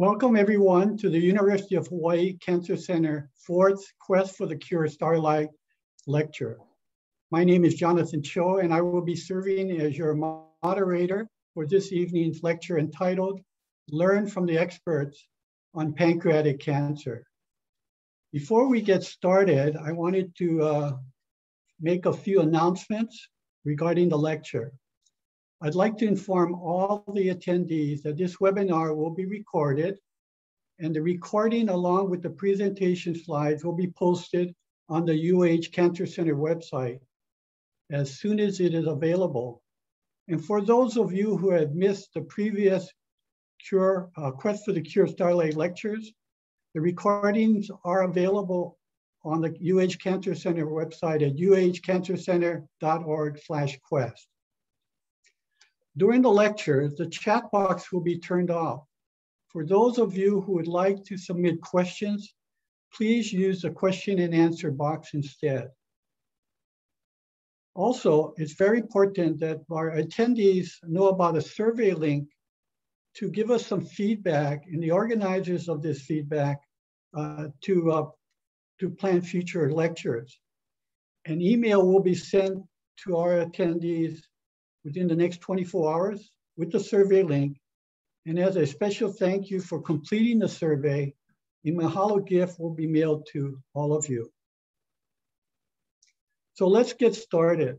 Welcome everyone to the University of Hawaii Cancer Center fourth Quest for the Cure Starlight lecture. My name is Jonathan Cho and I will be serving as your moderator for this evening's lecture entitled Learn from the Experts on Pancreatic Cancer. Before we get started, I wanted to uh, make a few announcements regarding the lecture. I'd like to inform all the attendees that this webinar will be recorded and the recording along with the presentation slides will be posted on the UH Cancer Center website as soon as it is available. And for those of you who had missed the previous Cure, uh, Quest for the Cure Starlight lectures, the recordings are available on the UH Cancer Center website at uhcancercenter.org slash quest. During the lecture, the chat box will be turned off. For those of you who would like to submit questions, please use the question and answer box instead. Also, it's very important that our attendees know about a survey link to give us some feedback and the organizers of this feedback uh, to, uh, to plan future lectures. An email will be sent to our attendees within the next 24 hours with the survey link. And as a special thank you for completing the survey, a Mahalo gift will be mailed to all of you. So let's get started.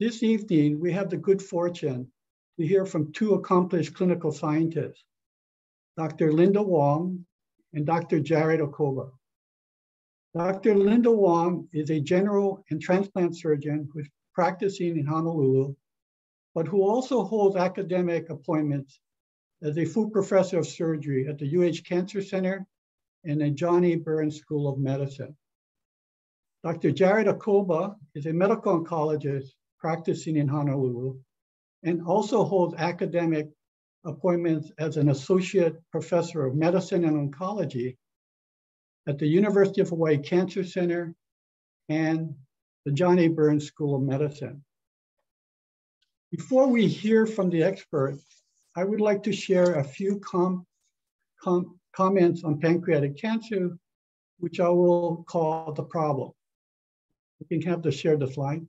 This evening, we have the good fortune to hear from two accomplished clinical scientists, Dr. Linda Wong and Dr. Jared Acoba. Dr. Linda Wong is a general and transplant surgeon who's practicing in Honolulu but who also holds academic appointments as a full professor of surgery at the UH Cancer Center and the John A. Burns School of Medicine. Dr. Jared Acoba is a medical oncologist practicing in Honolulu and also holds academic appointments as an associate professor of medicine and oncology at the University of Hawaii Cancer Center and the John A. Burns School of Medicine. Before we hear from the experts, I would like to share a few com com comments on pancreatic cancer, which I will call the problem. We can have to share the slide.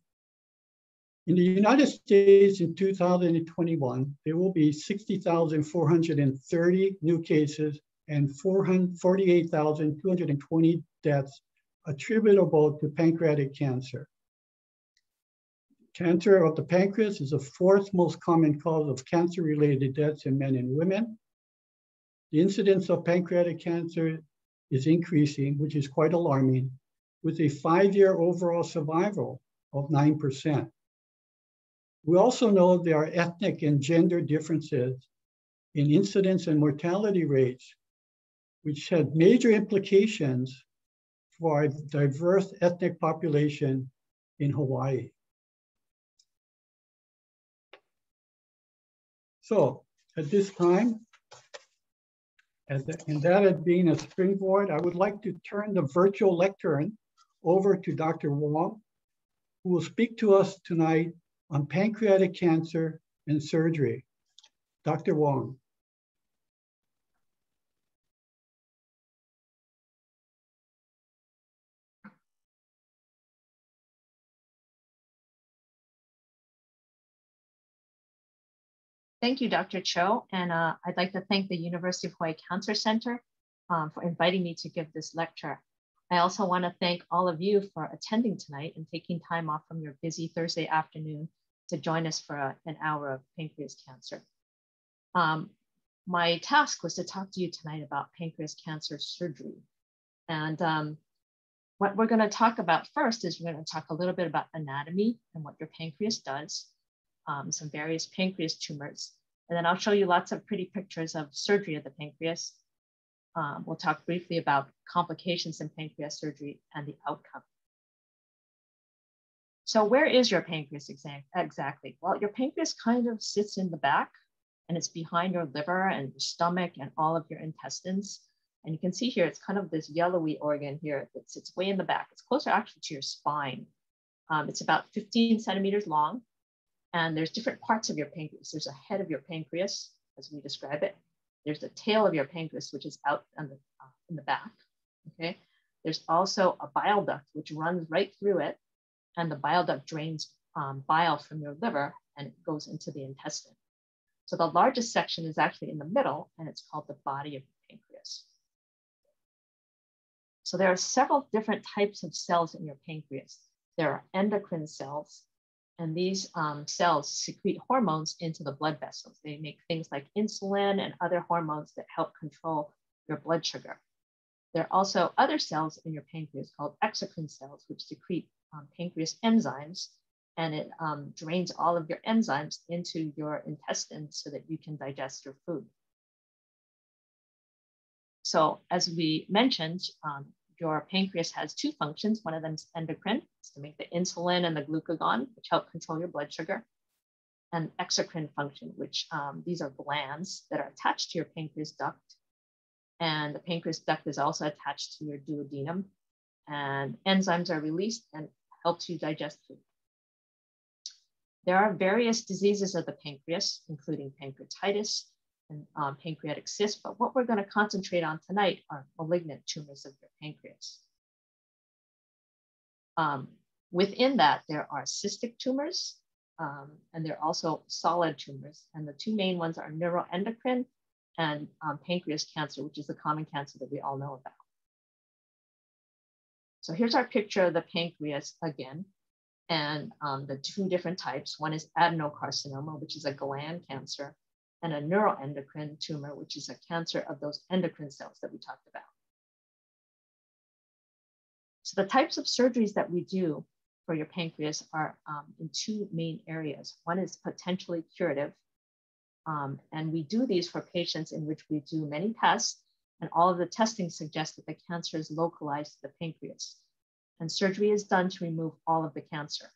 In the United States in 2021, there will be 60,430 new cases and 48,220 deaths attributable to pancreatic cancer. Cancer of the pancreas is the fourth most common cause of cancer-related deaths in men and women. The incidence of pancreatic cancer is increasing, which is quite alarming, with a five-year overall survival of 9%. We also know there are ethnic and gender differences in incidence and mortality rates, which had major implications for a diverse ethnic population in Hawaii. So at this time, and that had been a springboard, I would like to turn the virtual lectern over to Dr. Wong, who will speak to us tonight on pancreatic cancer and surgery. Dr. Wong. Thank you, Dr. Cho. And uh, I'd like to thank the University of Hawaii Cancer Center um, for inviting me to give this lecture. I also want to thank all of you for attending tonight and taking time off from your busy Thursday afternoon to join us for a, an hour of pancreas cancer. Um, my task was to talk to you tonight about pancreas cancer surgery. And um, what we're going to talk about first is we're going to talk a little bit about anatomy and what your pancreas does um, some various pancreas tumors. And then I'll show you lots of pretty pictures of surgery of the pancreas. Um, we'll talk briefly about complications in pancreas surgery and the outcome. So where is your pancreas exactly? Well, your pancreas kind of sits in the back and it's behind your liver and your stomach and all of your intestines. And you can see here, it's kind of this yellowy organ here that sits way in the back. It's closer actually to your spine. Um, it's about 15 centimeters long and there's different parts of your pancreas. There's a head of your pancreas, as we describe it. There's the tail of your pancreas, which is out the, uh, in the back, okay? There's also a bile duct, which runs right through it, and the bile duct drains um, bile from your liver and it goes into the intestine. So the largest section is actually in the middle, and it's called the body of the pancreas. So there are several different types of cells in your pancreas. There are endocrine cells, and these um, cells secrete hormones into the blood vessels. They make things like insulin and other hormones that help control your blood sugar. There are also other cells in your pancreas called exocrine cells, which secrete um, pancreas enzymes, and it um, drains all of your enzymes into your intestines so that you can digest your food. So as we mentioned, um, your pancreas has two functions. One of them is endocrine, it's to make the insulin and the glucagon, which help control your blood sugar, and exocrine function, which um, these are glands that are attached to your pancreas duct. And the pancreas duct is also attached to your duodenum. And enzymes are released and helps you digest food. There are various diseases of the pancreas, including pancreatitis, and um, pancreatic cyst, but what we're going to concentrate on tonight are malignant tumors of your pancreas. Um, within that, there are cystic tumors, um, and there are also solid tumors. And the two main ones are neuroendocrine and um, pancreas cancer, which is the common cancer that we all know about. So here's our picture of the pancreas again, and um, the two different types. One is adenocarcinoma, which is a gland cancer, and a neuroendocrine tumor, which is a cancer of those endocrine cells that we talked about. So the types of surgeries that we do for your pancreas are um, in two main areas. One is potentially curative, um, and we do these for patients in which we do many tests, and all of the testing suggests that the cancer is localized to the pancreas. And surgery is done to remove all of the cancer.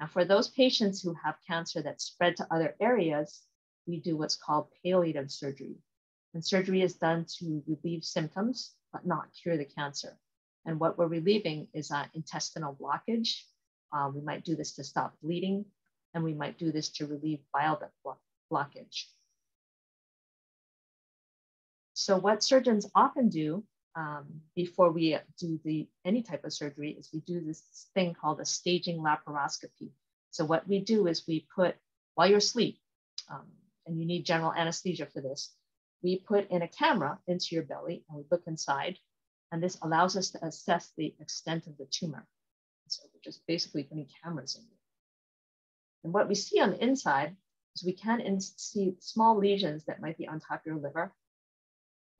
Now, for those patients who have cancer that spread to other areas, we do what's called palliative surgery. And surgery is done to relieve symptoms, but not cure the cancer. And what we're relieving is uh, intestinal blockage. Uh, we might do this to stop bleeding, and we might do this to relieve bile duct blockage. So what surgeons often do um, before we do the any type of surgery is we do this thing called a staging laparoscopy. So what we do is we put, while you're asleep, um, and you need general anesthesia for this, we put in a camera into your belly and we look inside. And this allows us to assess the extent of the tumor. So we're just basically putting cameras in you. And what we see on the inside is we can see small lesions that might be on top of your liver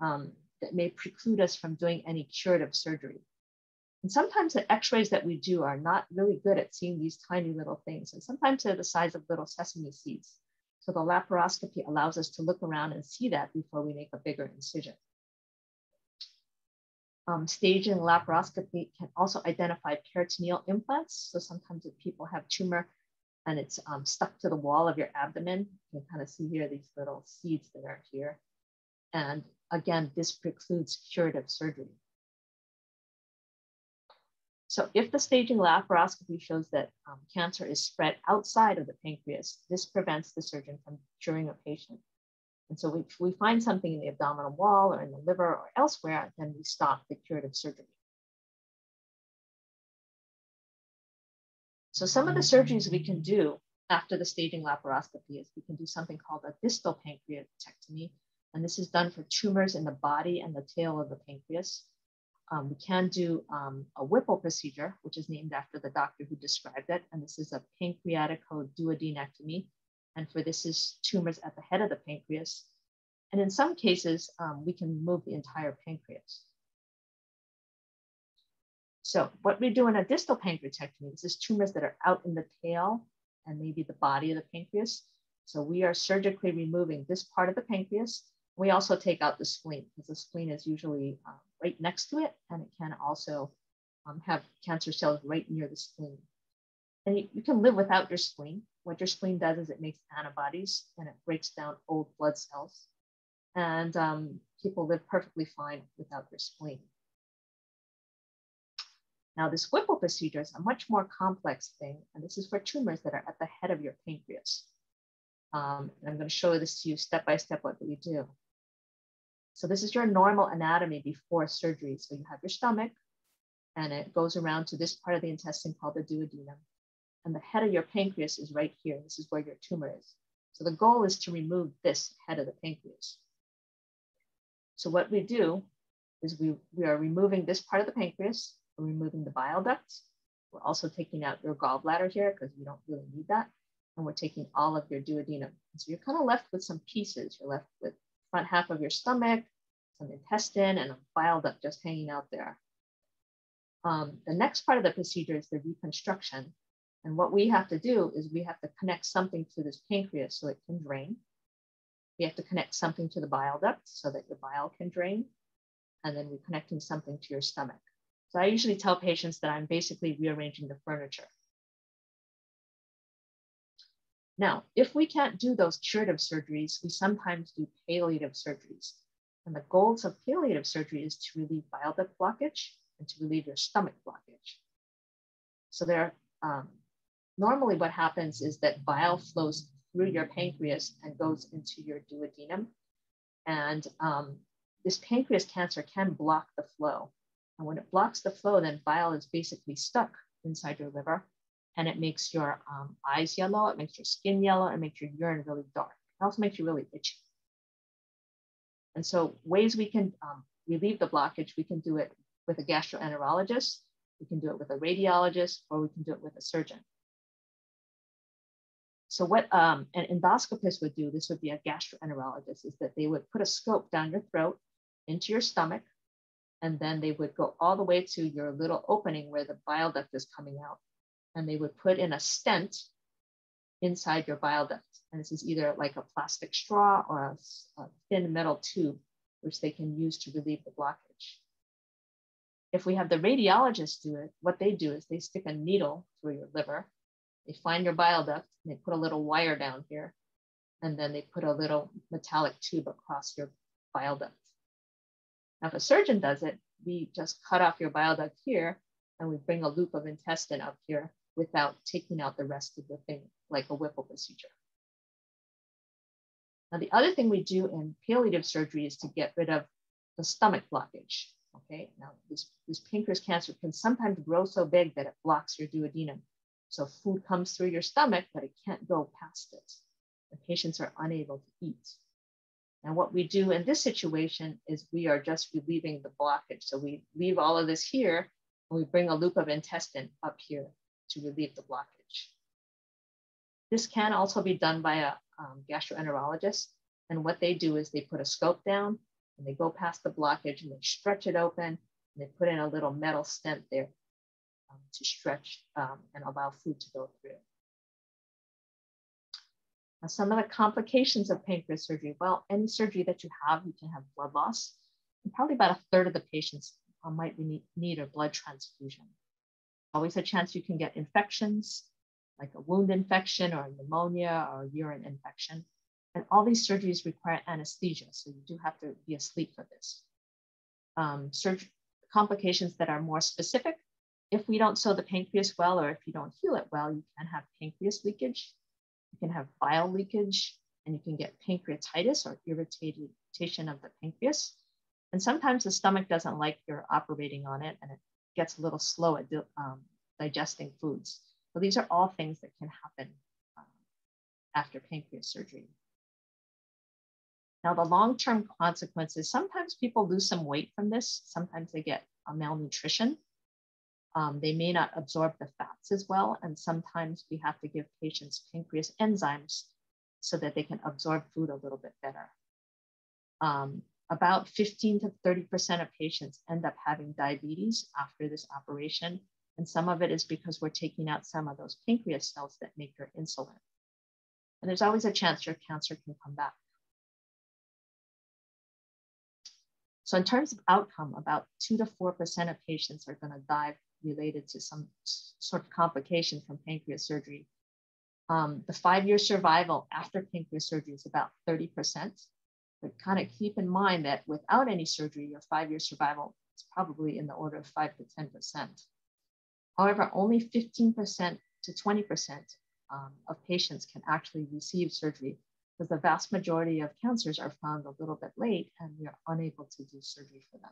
um, that may preclude us from doing any curative surgery. And sometimes the x-rays that we do are not really good at seeing these tiny little things. And sometimes they're the size of little sesame seeds. So the laparoscopy allows us to look around and see that before we make a bigger incision. Um, staging laparoscopy can also identify peritoneal implants. So sometimes if people have tumor and it's um, stuck to the wall of your abdomen, you can kind of see here these little seeds that are here. And again, this precludes curative surgery. So if the staging laparoscopy shows that um, cancer is spread outside of the pancreas, this prevents the surgeon from curing a patient. And so if we find something in the abdominal wall or in the liver or elsewhere, then we stop the curative surgery. So some of the surgeries we can do after the staging laparoscopy is we can do something called a distal pancreatectomy. And this is done for tumors in the body and the tail of the pancreas. Um, we can do um, a Whipple procedure, which is named after the doctor who described it. And this is a pancreaticoduodenectomy. And for this is tumors at the head of the pancreas. And in some cases, um, we can remove the entire pancreas. So what we do in a distal pancreatectomy is tumors that are out in the tail and maybe the body of the pancreas. So we are surgically removing this part of the pancreas. We also take out the spleen because the spleen is usually um, right next to it, and it can also um, have cancer cells right near the spleen. And you, you, can live without your spleen. What your spleen does is it makes antibodies and it breaks down old blood cells. And um, people live perfectly fine without their spleen. Now, this Whipple procedure is a much more complex thing, and this is for tumors that are at the head of your pancreas. Um, I'm going to show this to you step by step what we do. So this is your normal anatomy before surgery. So you have your stomach and it goes around to this part of the intestine called the duodenum. And the head of your pancreas is right here. This is where your tumor is. So the goal is to remove this head of the pancreas. So what we do is we, we are removing this part of the pancreas, we're removing the bile ducts. We're also taking out your gallbladder here because we don't really need that. And we're taking all of your duodenum. So you're kind of left with some pieces. You're left with front half of your stomach, some intestine, and a bile duct just hanging out there. Um, the next part of the procedure is the reconstruction. And what we have to do is we have to connect something to this pancreas so it can drain. We have to connect something to the bile duct so that your bile can drain. And then we're connecting something to your stomach. So I usually tell patients that I'm basically rearranging the furniture. Now, if we can't do those curative surgeries, we sometimes do palliative surgeries. And the goals of palliative surgery is to relieve bile duct blockage and to relieve your stomach blockage. So there, um, normally what happens is that bile flows through your pancreas and goes into your duodenum. And um, this pancreas cancer can block the flow. And when it blocks the flow, then bile is basically stuck inside your liver and it makes your um, eyes yellow, it makes your skin yellow, it makes your urine really dark. It also makes you really itchy. And so ways we can um, relieve the blockage, we can do it with a gastroenterologist, we can do it with a radiologist, or we can do it with a surgeon. So what um, an endoscopist would do, this would be a gastroenterologist, is that they would put a scope down your throat into your stomach, and then they would go all the way to your little opening where the bile duct is coming out. And they would put in a stent inside your bile duct. And this is either like a plastic straw or a, a thin metal tube, which they can use to relieve the blockage. If we have the radiologist do it, what they do is they stick a needle through your liver they find your bile duct and they put a little wire down here, and then they put a little metallic tube across your bile duct. Now, if a surgeon does it, we just cut off your bile duct here and we bring a loop of intestine up here without taking out the rest of the thing, like a Whipple procedure. Now, the other thing we do in palliative surgery is to get rid of the stomach blockage. Okay, now this, this pancreas cancer can sometimes grow so big that it blocks your duodenum. So food comes through your stomach, but it can't go past it. The patients are unable to eat. And what we do in this situation is we are just relieving the blockage. So we leave all of this here and we bring a loop of intestine up here to relieve the blockage. This can also be done by a um, gastroenterologist. And what they do is they put a scope down and they go past the blockage and they stretch it open and they put in a little metal stent there um, to stretch um, and allow food to go through. Now, some of the complications of pancreas surgery, well, any surgery that you have, you can have blood loss. And probably about a third of the patients uh, might need a blood transfusion. Always a chance you can get infections, like a wound infection or pneumonia or urine infection. And all these surgeries require anesthesia, so you do have to be asleep for this. Um, surgery complications that are more specific if we don't sew the pancreas well, or if you don't heal it well, you can have pancreas leakage, you can have bile leakage, and you can get pancreatitis or irritation of the pancreas. And sometimes the stomach doesn't like you're operating on it and it gets a little slow at um, digesting foods. So these are all things that can happen um, after pancreas surgery. Now, the long-term consequences, sometimes people lose some weight from this. Sometimes they get a malnutrition. Um, they may not absorb the fats as well. And sometimes we have to give patients pancreas enzymes so that they can absorb food a little bit better. Um, about 15 to 30% of patients end up having diabetes after this operation. And some of it is because we're taking out some of those pancreas cells that make your insulin. And there's always a chance your cancer can come back. So in terms of outcome, about two to 4% of patients are gonna die related to some sort of complication from pancreas surgery. Um, the five-year survival after pancreas surgery is about 30%. But kind of keep in mind that without any surgery, your five-year survival is probably in the order of five to 10%. However, only 15% to 20% um, of patients can actually receive surgery because the vast majority of cancers are found a little bit late and we are unable to do surgery for them.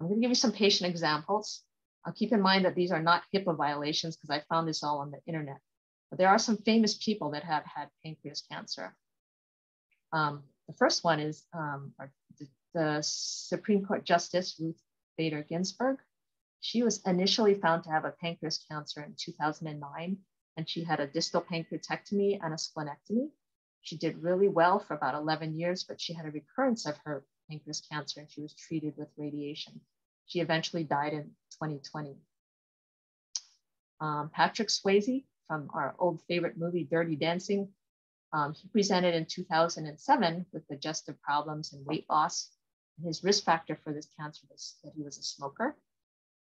I'm going to give you some patient examples. I'll keep in mind that these are not HIPAA violations because I found this all on the internet. But there are some famous people that have had pancreas cancer. Um, the first one is um, the, the Supreme Court Justice Ruth Bader Ginsburg. She was initially found to have a pancreas cancer in 2009, and she had a distal pancreatectomy and a splenectomy. She did really well for about 11 years, but she had a recurrence of her pancreas cancer and she was treated with radiation. She eventually died in 2020. Um, Patrick Swayze from our old favorite movie, Dirty Dancing, um, he presented in 2007 with digestive problems and weight loss. His risk factor for this cancer was that he was a smoker.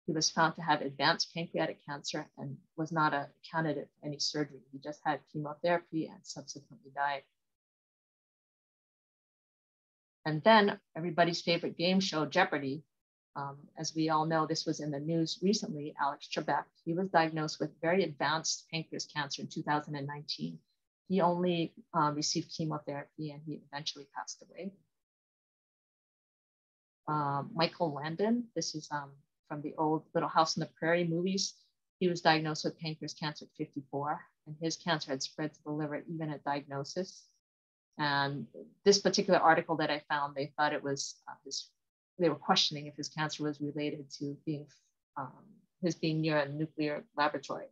He was found to have advanced pancreatic cancer and was not a candidate for any surgery. He just had chemotherapy and subsequently died. And then everybody's favorite game show, Jeopardy. Um, as we all know, this was in the news recently. Alex Trebek, he was diagnosed with very advanced pancreas cancer in 2019. He only um, received chemotherapy and he eventually passed away. Um, Michael Landon, this is um, from the old Little House on the Prairie movies. He was diagnosed with pancreas cancer at 54, and his cancer had spread to the liver even at diagnosis. And this particular article that I found, they thought it was uh, his, they were questioning if his cancer was related to being um, his being near a nuclear laboratory.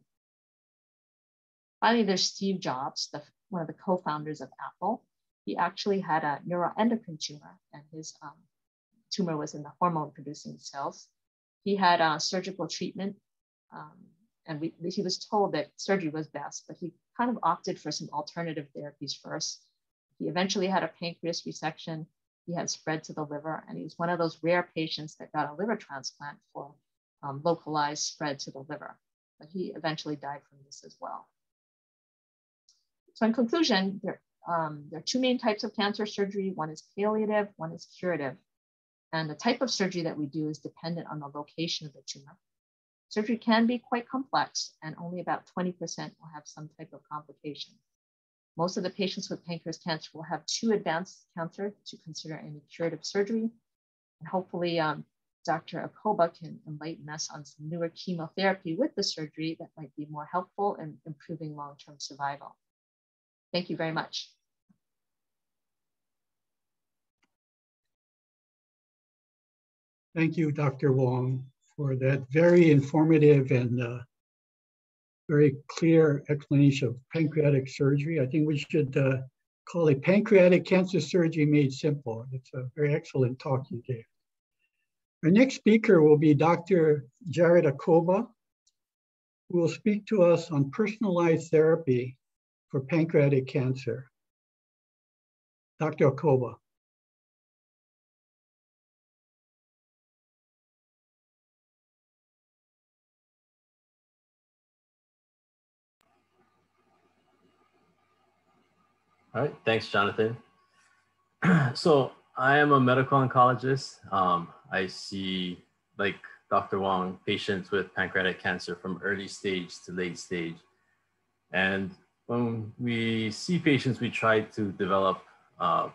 Finally, there's Steve Jobs, the, one of the co-founders of Apple. He actually had a neuroendocrine tumor, and his um, tumor was in the hormone-producing cells. He had a surgical treatment, um, and we, he was told that surgery was best, but he kind of opted for some alternative therapies first. He eventually had a pancreas resection. He had spread to the liver, and he was one of those rare patients that got a liver transplant for um, localized spread to the liver. But he eventually died from this as well. So in conclusion, there, um, there are two main types of cancer surgery. One is palliative, one is curative. And the type of surgery that we do is dependent on the location of the tumor. Surgery can be quite complex and only about 20% will have some type of complication. Most of the patients with pancreas cancer will have too advanced cancer to consider any curative surgery. And hopefully um, Dr. Acoba can enlighten us on some newer chemotherapy with the surgery that might be more helpful in improving long-term survival. Thank you very much. Thank you, Dr. Wong, for that very informative and uh, very clear explanation of pancreatic surgery. I think we should uh, call it pancreatic cancer surgery made simple. It's a very excellent talk you gave. Our next speaker will be Dr. Jared Acoba, who will speak to us on personalized therapy for pancreatic cancer. Dr. Acoba. All right, thanks, Jonathan. so I am a medical oncologist. Um, I see, like Dr. Wong, patients with pancreatic cancer from early stage to late stage. And when we see patients, we try to develop a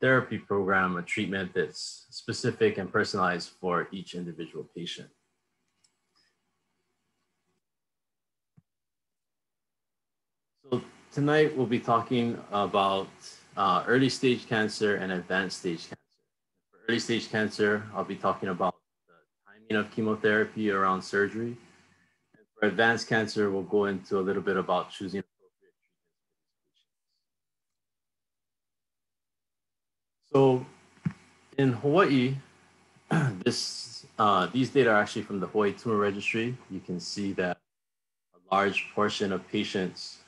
therapy program, a treatment that's specific and personalized for each individual patient. So tonight we'll be talking about uh, early stage cancer and advanced stage cancer. For early stage cancer, I'll be talking about the timing of chemotherapy around surgery. And for advanced cancer, we'll go into a little bit about choosing appropriate treatments So in Hawaii, this, uh, these data are actually from the Hawaii Tumor Registry. You can see that a large portion of patients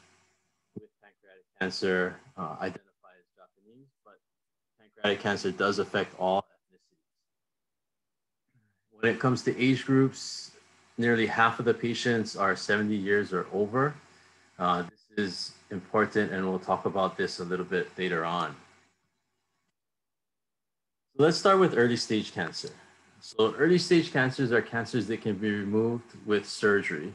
with pancreatic cancer uh, identify as Japanese, but pancreatic cancer does affect all ethnicities. When it comes to age groups, nearly half of the patients are 70 years or over. Uh, this is important, and we'll talk about this a little bit later on. So let's start with early stage cancer. So early stage cancers are cancers that can be removed with surgery. Um,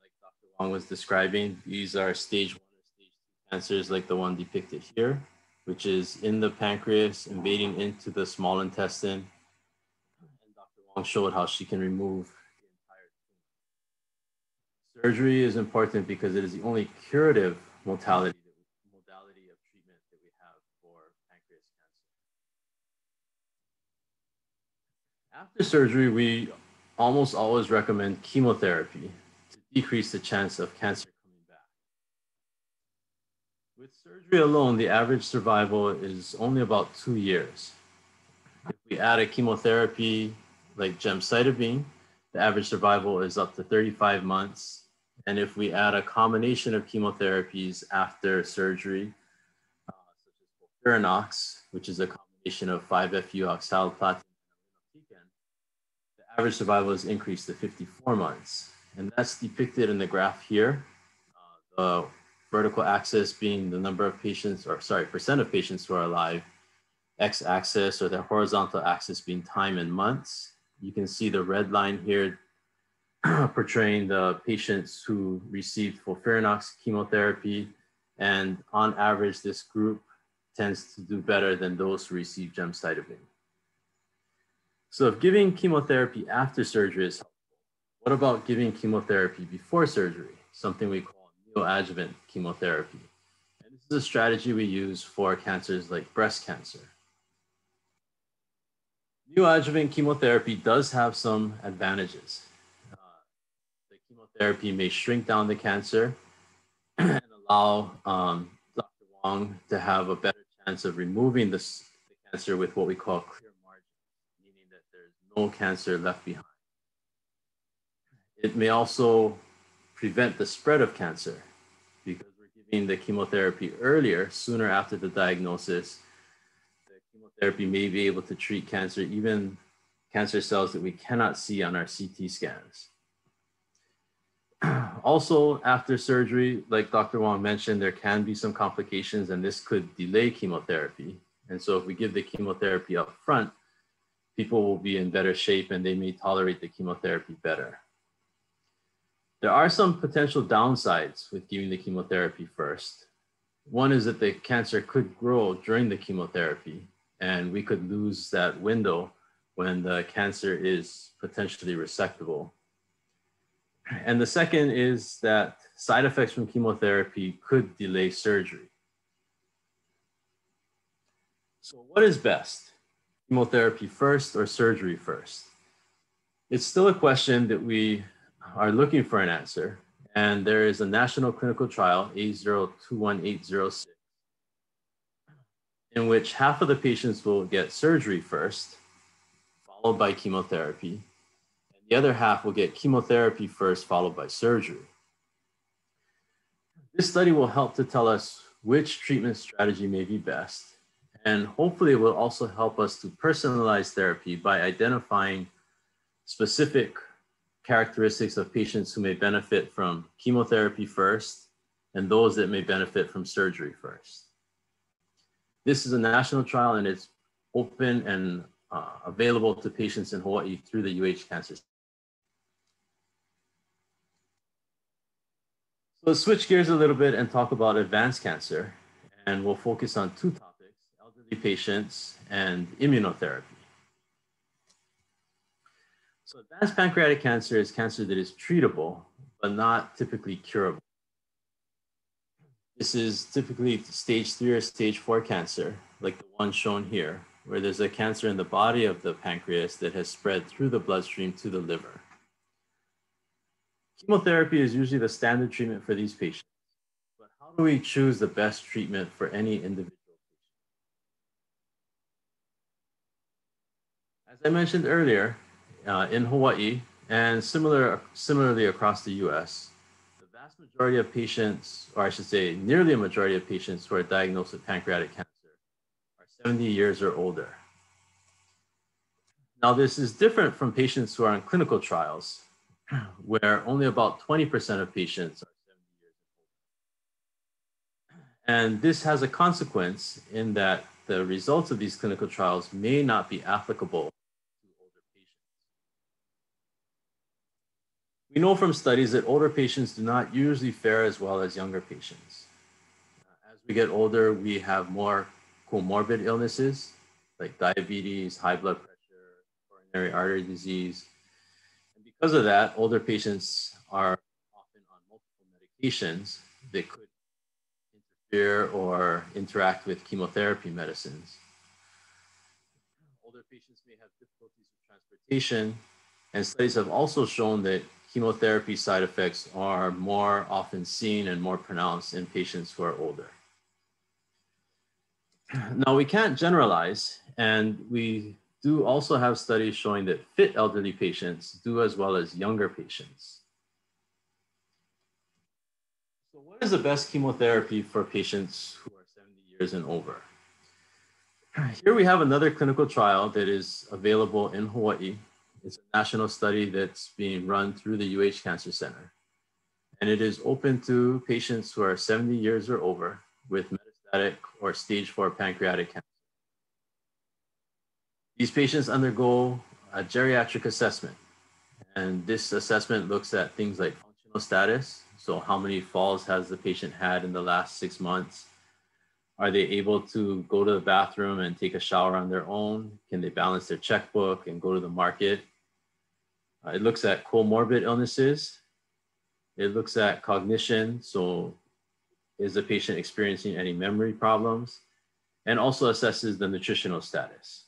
like Dr. Wong was describing, these are stage one or stage two cancers like the one depicted here, which is in the pancreas, invading into the small intestine. And Dr. Wong showed how she can remove the entire tumor. Surgery is important because it is the only curative modality, modality of treatment that we have for pancreas cancer. After surgery, we almost always recommend chemotherapy to decrease the chance of cancer coming back. with surgery alone, the average survival is only about two years. If we add a chemotherapy like gemcitabine, the average survival is up to 35 months. And if we add a combination of chemotherapies after surgery, uh, such as which is a combination of 5-FU oxaliplatin average survival is increased to 54 months. And that's depicted in the graph here. Uh, the vertical axis being the number of patients, or sorry, percent of patients who are alive, x-axis or the horizontal axis being time in months. You can see the red line here portraying the patients who received FOLFIRINOX chemotherapy. And on average, this group tends to do better than those who receive gemcitabine. So if giving chemotherapy after surgery is helpful, what about giving chemotherapy before surgery? Something we call neoadjuvant chemotherapy. And this is a strategy we use for cancers like breast cancer. Neoadjuvant chemotherapy does have some advantages. Uh, the chemotherapy may shrink down the cancer and allow um, Dr. Wong to have a better chance of removing this, the cancer with what we call clear cancer left behind. It may also prevent the spread of cancer because we're giving the chemotherapy earlier, sooner after the diagnosis. The chemotherapy may be able to treat cancer, even cancer cells that we cannot see on our CT scans. also, after surgery, like Dr. Wong mentioned, there can be some complications and this could delay chemotherapy. And so if we give the chemotherapy up front, people will be in better shape and they may tolerate the chemotherapy better. There are some potential downsides with giving the chemotherapy first. One is that the cancer could grow during the chemotherapy, and we could lose that window when the cancer is potentially resectable. And the second is that side effects from chemotherapy could delay surgery. So, what is best? Chemotherapy first or surgery first? It's still a question that we are looking for an answer, and there is a national clinical trial, A021806, in which half of the patients will get surgery first, followed by chemotherapy, and the other half will get chemotherapy first, followed by surgery. This study will help to tell us which treatment strategy may be best, and hopefully it will also help us to personalize therapy by identifying specific characteristics of patients who may benefit from chemotherapy first and those that may benefit from surgery first. This is a national trial and it's open and uh, available to patients in Hawaii through the UH Cancer. So let's switch gears a little bit and talk about advanced cancer. And we'll focus on two topics, elderly patients and immunotherapy. So advanced pancreatic cancer is cancer that is treatable, but not typically curable. This is typically stage three or stage four cancer, like the one shown here, where there's a cancer in the body of the pancreas that has spread through the bloodstream to the liver. Chemotherapy is usually the standard treatment for these patients, but how do we choose the best treatment for any individual As I mentioned earlier, uh, in Hawaii and similar, similarly across the US, the vast majority of patients, or I should say nearly a majority of patients who are diagnosed with pancreatic cancer are 70 years or older. Now, this is different from patients who are on clinical trials, where only about 20% of patients are 70 years old. And this has a consequence in that the results of these clinical trials may not be applicable We know from studies that older patients do not usually fare as well as younger patients. Uh, as we get older, we have more comorbid illnesses like diabetes, high blood pressure, coronary artery disease. And because of that, older patients are often on multiple medications that could interfere or interact with chemotherapy medicines. Older patients may have difficulties with transportation, and studies have also shown that chemotherapy side effects are more often seen and more pronounced in patients who are older. Now, we can't generalize, and we do also have studies showing that fit elderly patients do as well as younger patients. So what is the best chemotherapy for patients who are 70 years and over? Here we have another clinical trial that is available in Hawaii. It's a national study that's being run through the UH Cancer Center. And it is open to patients who are 70 years or over with metastatic or stage four pancreatic cancer. These patients undergo a geriatric assessment. And this assessment looks at things like functional status. So how many falls has the patient had in the last six months? Are they able to go to the bathroom and take a shower on their own? Can they balance their checkbook and go to the market? Uh, it looks at comorbid illnesses. It looks at cognition. So is the patient experiencing any memory problems? And also assesses the nutritional status.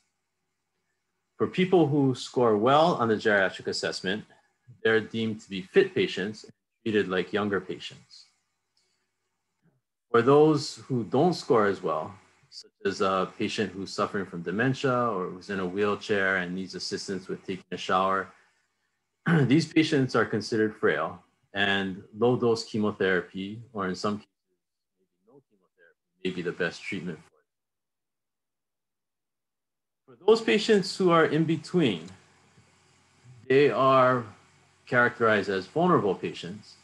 For people who score well on the geriatric assessment, they're deemed to be fit patients and treated like younger patients. For those who don't score as well, such as a patient who's suffering from dementia or who's in a wheelchair and needs assistance with taking a shower, these patients are considered frail and low dose chemotherapy, or in some cases, no chemotherapy, may be the best treatment for it. For those patients who are in between, they are characterized as vulnerable patients.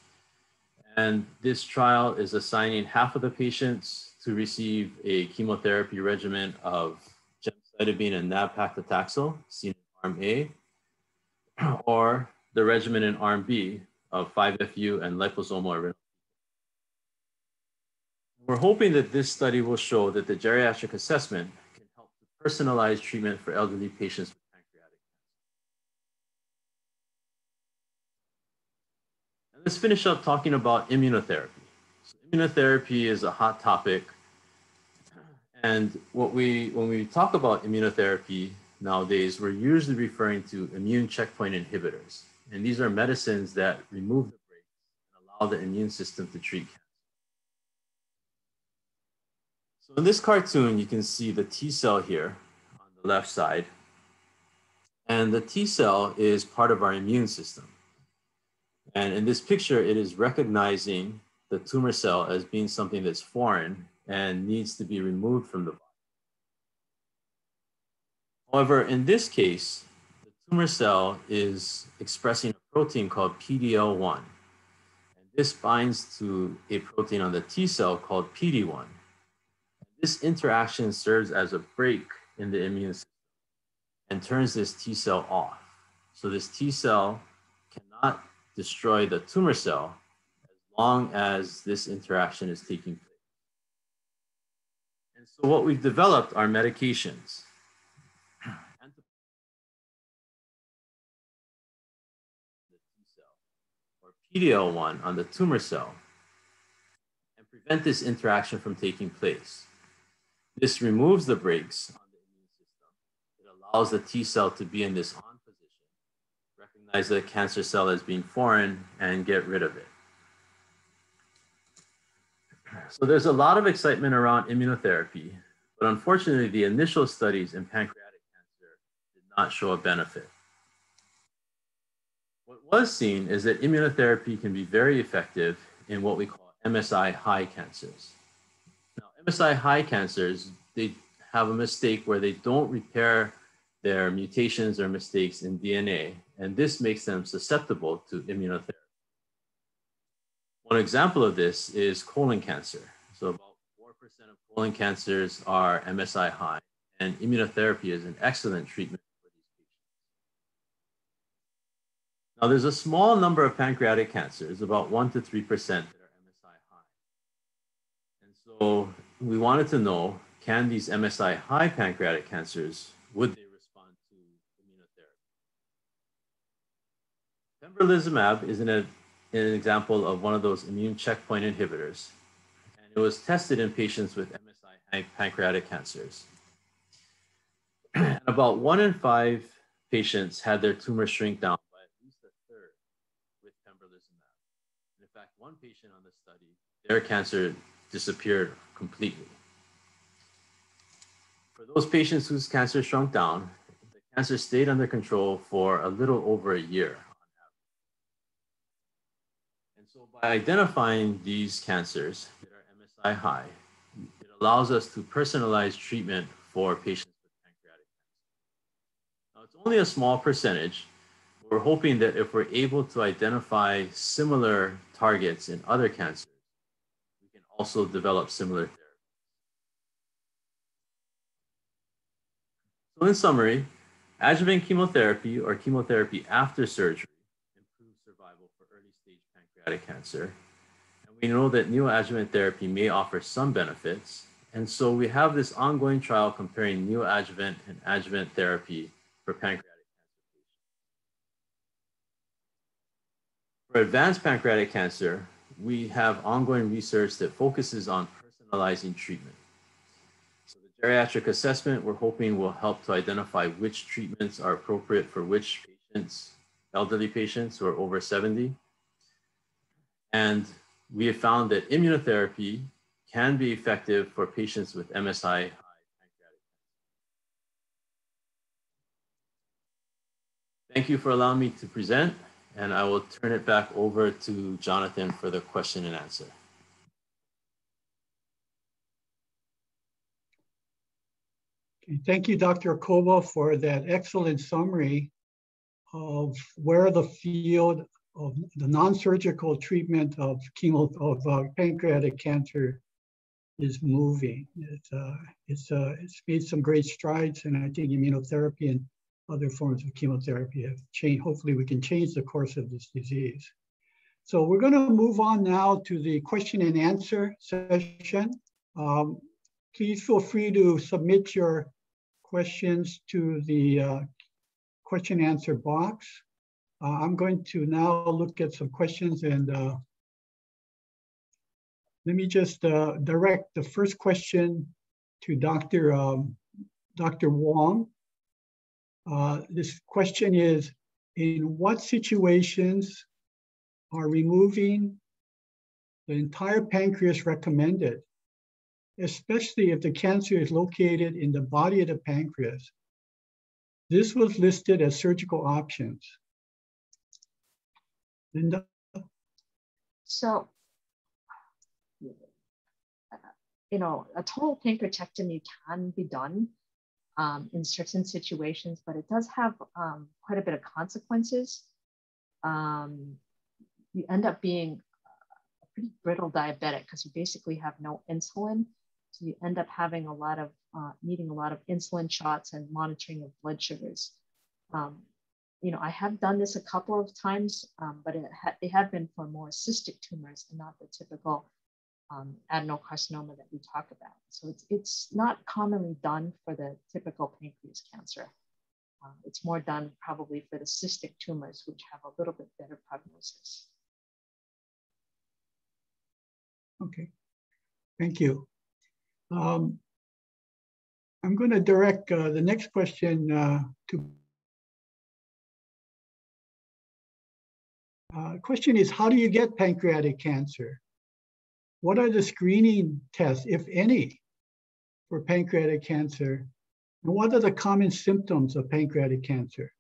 And this trial is assigning half of the patients to receive a chemotherapy regimen of gemcitabine and nab-paclitaxel, seen in arm A, or the regimen in arm B of 5-FU and liposomal we're hoping that this study will show that the geriatric assessment can help to personalize treatment for elderly patients with pancreatic cancer. And let's finish up talking about immunotherapy. So immunotherapy is a hot topic. And what we, when we talk about immunotherapy nowadays, we're usually referring to immune checkpoint inhibitors. And these are medicines that remove the brakes and allow the immune system to treat cancer. So in this cartoon, you can see the T cell here on the left side. And the T cell is part of our immune system. And in this picture, it is recognizing the tumor cell as being something that's foreign and needs to be removed from the body. However, in this case, the tumor cell is expressing a protein called PD-L1. And this binds to a protein on the T cell called PD-1. This interaction serves as a break in the immune system and turns this T cell off. So this T cell cannot destroy the tumor cell as long as this interaction is taking place. And so what we've developed are medications. or PD-L1 on the tumor cell and prevent this interaction from taking place. This removes the brakes on the immune system. It allows the T cell to be in this on the cancer cell as being foreign, and get rid of it. So there's a lot of excitement around immunotherapy, but unfortunately, the initial studies in pancreatic cancer did not show a benefit. What was seen is that immunotherapy can be very effective in what we call MSI high cancers. Now MSI high cancers, they have a mistake where they don't repair their mutations or mistakes in DNA, and this makes them susceptible to immunotherapy. One example of this is colon cancer. So about 4% of colon cancers are MSI high, and immunotherapy is an excellent treatment for these patients. Now, there's a small number of pancreatic cancers, about 1% to 3% that are MSI high. And so we wanted to know, can these MSI high pancreatic cancers, would they respond to immunotherapy? Pembrolizumab is an, an example of one of those immune checkpoint inhibitors. And it was tested in patients with MSI pancreatic cancers. and about one in five patients had their tumor shrink down by at least a third with pembrolizumab. In fact, one patient on the study, their cancer disappeared completely. For those patients whose cancer shrunk down, the cancer stayed under control for a little over a year. And so by identifying these cancers that are MSI high, it allows us to personalize treatment for patients with pancreatic cancer. Now, it's only a small percentage. but We're hoping that if we're able to identify similar targets in other cancers, we can also develop similar therapies. So in summary, adjuvant chemotherapy or chemotherapy after surgery improves survival for early stage pancreatic cancer. And we know that neoadjuvant therapy may offer some benefits. And so we have this ongoing trial comparing neoadjuvant and adjuvant therapy for pancreatic cancer patients. For advanced pancreatic cancer, we have ongoing research that focuses on personalizing treatment. So the geriatric assessment, we're hoping will help to identify which treatments are appropriate for which patients, elderly patients who are over 70. And we have found that immunotherapy can be effective for patients with MSI Thank you for allowing me to present, and I will turn it back over to Jonathan for the question and answer. Okay, thank you, Dr. Acoba, for that excellent summary of where the field of the non-surgical treatment of chemo of uh, pancreatic cancer is moving. It's, uh, it's, uh, it's made some great strides, and I think immunotherapy and other forms of chemotherapy have changed. Hopefully, we can change the course of this disease. So we're going to move on now to the question and answer session. Um, please feel free to submit your questions to the uh, question answer box. Uh, I'm going to now look at some questions and uh, let me just uh, direct the first question to Dr. Um, Dr. Wong. Uh, this question is, in what situations are removing the entire pancreas recommended? especially if the cancer is located in the body of the pancreas. This was listed as surgical options. Linda? So, you know, a total pancreatectomy can be done um, in certain situations, but it does have um, quite a bit of consequences. Um, you end up being a pretty brittle diabetic because you basically have no insulin so you end up having a lot of, uh, needing a lot of insulin shots and monitoring of blood sugars. Um, you know, I have done this a couple of times, um, but it ha they have been for more cystic tumors and not the typical um, adenocarcinoma that we talk about. So it's, it's not commonly done for the typical pancreas cancer. Um, it's more done probably for the cystic tumors, which have a little bit better prognosis. Okay, thank you. Um, I'm going to direct uh, the next question uh, to. Uh, question is, how do you get pancreatic cancer? What are the screening tests, if any, for pancreatic cancer? And what are the common symptoms of pancreatic cancer?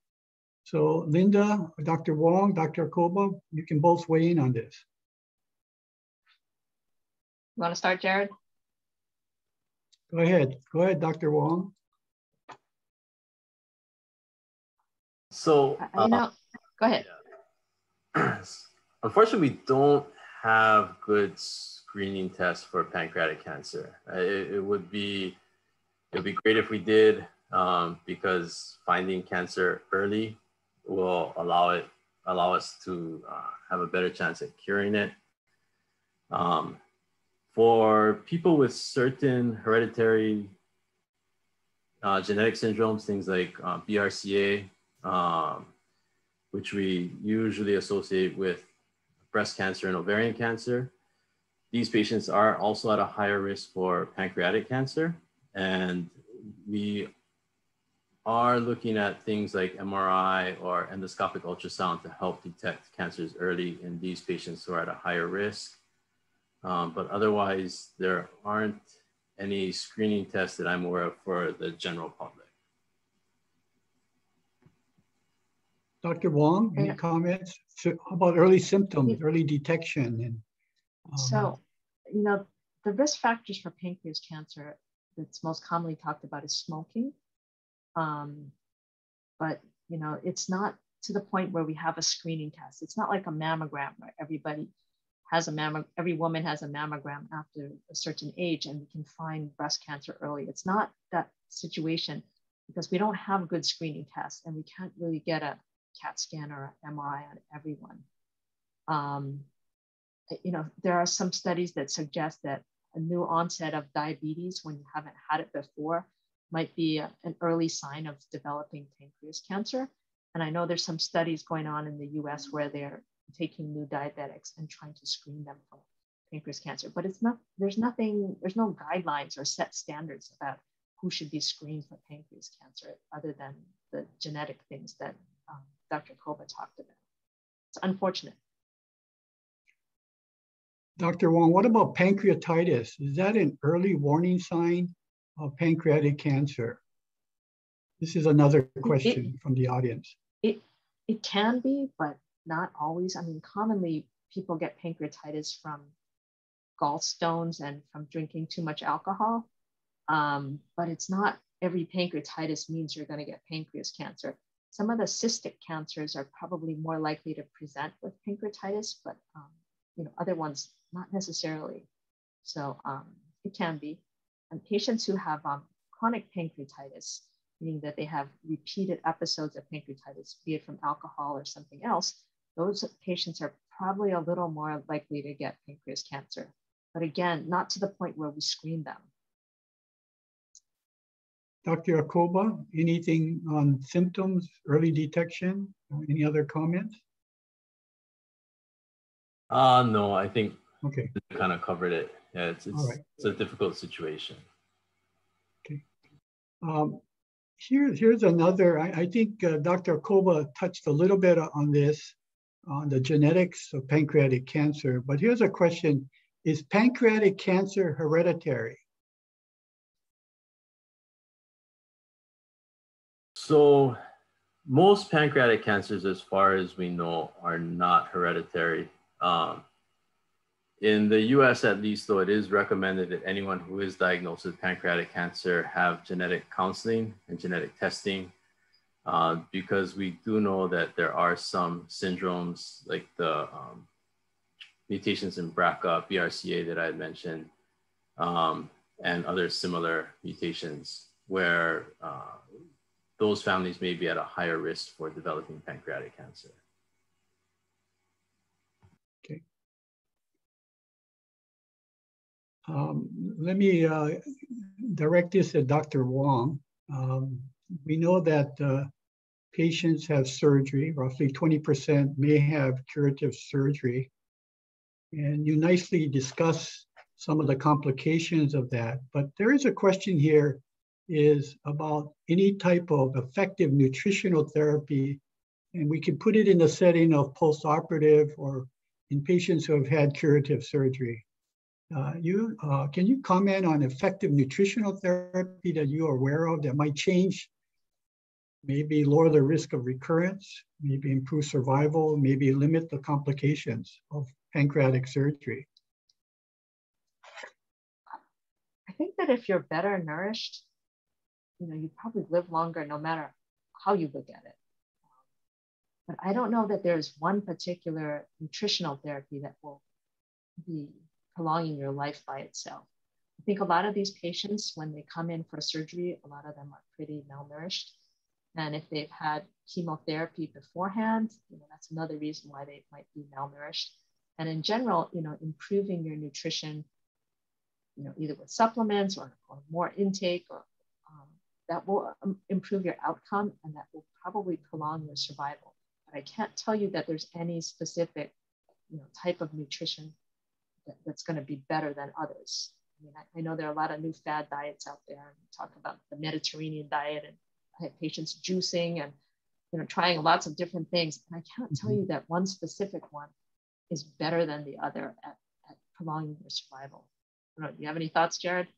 So Linda, Dr. Wong, Dr. Acoba, you can both weigh in on this. You want to start, Jared? Go ahead. Go ahead, Dr. Wong. So, uh, you know, go ahead. Unfortunately, we don't have good screening tests for pancreatic cancer. Uh, it, it would be it would be great if we did um, because finding cancer early will allow it allow us to uh, have a better chance at curing it. Um, for people with certain hereditary uh, genetic syndromes, things like uh, BRCA, um, which we usually associate with breast cancer and ovarian cancer. These patients are also at a higher risk for pancreatic cancer. And we are looking at things like MRI or endoscopic ultrasound to help detect cancers early in these patients who are at a higher risk. Um, but otherwise, there aren't any screening tests that I'm aware of for the general public. Dr. Wong, any comments so about early symptoms, early detection? And um, so, you know, the risk factors for pancreas cancer that's most commonly talked about is smoking. Um, but you know, it's not to the point where we have a screening test. It's not like a mammogram where everybody has a mammogram, every woman has a mammogram after a certain age and we can find breast cancer early. It's not that situation because we don't have good screening tests and we can't really get a CAT scan or MRI on everyone. Um, you know, there are some studies that suggest that a new onset of diabetes when you haven't had it before might be a, an early sign of developing pancreas cancer. And I know there's some studies going on in the US where they're taking new diabetics and trying to screen them for pancreas cancer. But it's not, there's nothing, there's no guidelines or set standards about who should be screened for pancreas cancer other than the genetic things that um, Dr. Acoba talked about. It's unfortunate. Dr. Wong, what about pancreatitis? Is that an early warning sign of pancreatic cancer? This is another question it, from the audience. It, it can be, but not always. I mean, commonly people get pancreatitis from gallstones and from drinking too much alcohol. Um, but it's not every pancreatitis means you're going to get pancreas cancer. Some of the cystic cancers are probably more likely to present with pancreatitis, but um, you know, other ones not necessarily. So um, it can be. And patients who have um, chronic pancreatitis, meaning that they have repeated episodes of pancreatitis, be it from alcohol or something else, those patients are probably a little more likely to get pancreas cancer. But again, not to the point where we screen them. Dr. Acoba, anything on symptoms, early detection? Any other comments? Uh, no, I think okay. kind of covered it. Yeah, it's, it's, right. it's a difficult situation. Okay. Um, here, here's another, I, I think uh, Dr. Acoba touched a little bit on this, on the genetics of pancreatic cancer, but here's a question. Is pancreatic cancer hereditary? So most pancreatic cancers, as far as we know, are not hereditary. Um, in the US, at least, though, it is recommended that anyone who is diagnosed with pancreatic cancer have genetic counseling and genetic testing uh, because we do know that there are some syndromes like the um, mutations in BRCA, BRCA that I had mentioned, um, and other similar mutations where uh, those families may be at a higher risk for developing pancreatic cancer. Um, let me uh, direct this at Dr. Wong. Um, we know that uh, patients have surgery, roughly 20% may have curative surgery. And you nicely discuss some of the complications of that. But there is a question here is about any type of effective nutritional therapy. And we can put it in the setting of postoperative or in patients who have had curative surgery. Uh, you uh, can you comment on effective nutritional therapy that you are aware of that might change, maybe lower the risk of recurrence, maybe improve survival, maybe limit the complications of pancreatic surgery? I think that if you're better nourished, you know, you probably live longer no matter how you look at it. But I don't know that there's one particular nutritional therapy that will be prolonging your life by itself. I think a lot of these patients, when they come in for surgery, a lot of them are pretty malnourished. And if they've had chemotherapy beforehand, you know, that's another reason why they might be malnourished. And in general, you know, improving your nutrition you know, either with supplements or, or more intake or that will um, improve your outcome and that will probably prolong your survival. But I can't tell you that there's any specific, you know, type of nutrition that, that's going to be better than others. I mean, I, I, know there are a lot of new fad diets out there. And talk about the Mediterranean diet, and I have patients juicing and you know trying lots of different things. And I can't mm-hmm. tell you that one specific one is better than the other at, at prolonging your survival. Know, do you have any thoughts, Jared?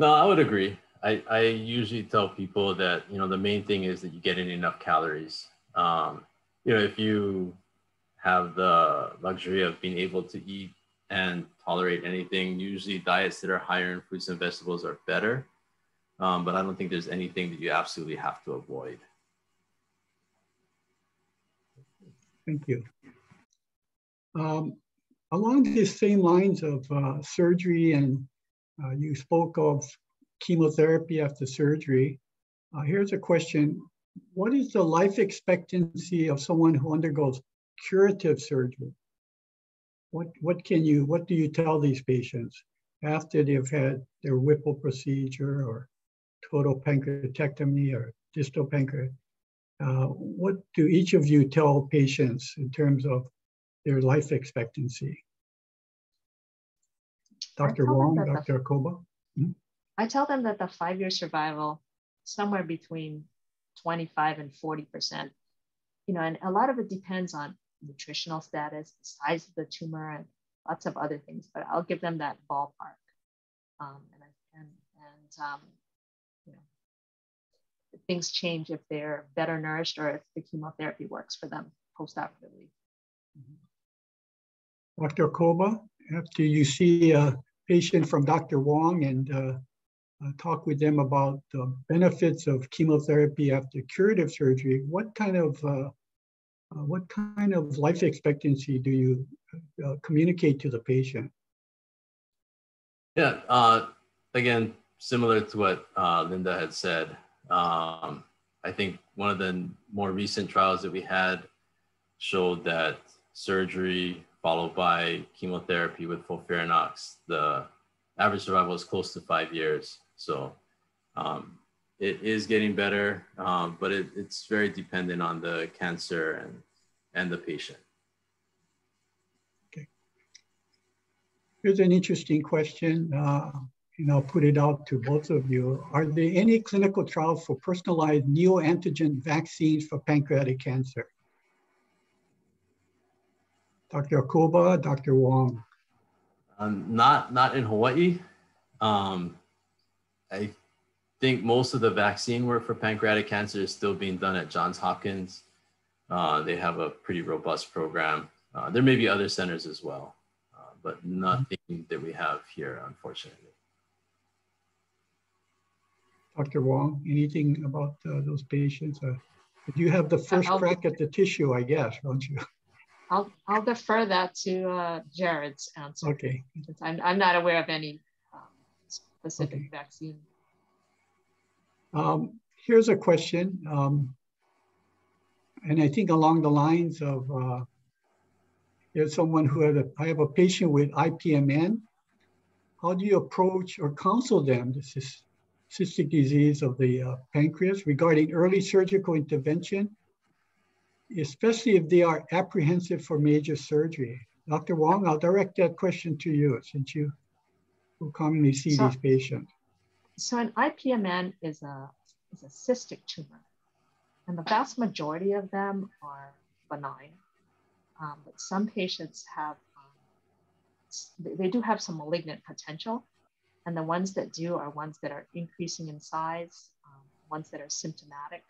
No, I would agree. I, I usually tell people that you know the main thing is that you get in enough calories. Um, you know, if you have the luxury of being able to eat and tolerate anything, usually diets that are higher in fruits and vegetables are better. Um, but I don't think there's anything that you absolutely have to avoid. Thank you. Um, along these same lines of uh, surgery, and uh, you spoke of chemotherapy after surgery. Uh, here's a question. What is the life expectancy of someone who undergoes curative surgery? What, what can you, what do you tell these patients after they've had their Whipple procedure or total pancreatectomy or distal pancreas? Uh, what do each of you tell patients in terms of their life expectancy? Dr. Wong, Dr. Acoba, Hmm? I tell them that the five-year survival somewhere between 25 and 40%. You know, and a lot of it depends on nutritional status, the size of the tumor, and lots of other things. But I'll give them that ballpark. Um, and and, and um, you know, things change if they're better nourished or if the chemotherapy works for them postoperatively. Dr. Acoba, after you see a patient from Dr. Wong and uh, uh, talk with them about the benefits of chemotherapy after curative surgery, what kind of uh, uh, what kind of life expectancy do you uh, communicate to the patient? Yeah, again, similar to what Linda had said, um, I think one of the more recent trials that we had showed that surgery followed by chemotherapy with FOLFIRINOX, the average survival is close to five years. So um, it is getting better, um, but it, it's very dependent on the cancer and, and the patient. Okay. Here's an interesting question, uh, and I'll put it out to both of you. Are there any clinical trials for personalized neoantigen vaccines for pancreatic cancer? Dr. Acoba, Dr. Wong. Um, not, not in Hawaii. Um, I think most of the vaccine work for pancreatic cancer is still being done at Johns Hopkins. Uh, they have a pretty robust program. Uh, there may be other centers as well, uh, but nothing that we have here, unfortunately. Dr. Wong, anything about uh, those patients? Uh, you have the 1st crack at the tissue, I guess, don't you? I'll, I'll defer that to uh, Jared's answer. Okay. I'm, I'm not aware of any um, specific okay. vaccine um, here's a question, um, and I think along the lines of uh, there's someone who had a, I have a patient with IPMN. How do you approach or counsel them, this is cystic disease of the uh, pancreas, regarding early surgical intervention, especially if they are apprehensive for major surgery? Dr. Wong, I'll direct that question to you since you will commonly see so, these patients. So an IPMN is a, is a cystic tumor, and the vast majority of them are benign. Um, but some patients have, um, they do have some malignant potential. And the ones that do are ones that are increasing in size, um, ones that are symptomatic,